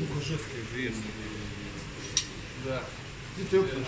Лукашевский. Да. Ты теплый.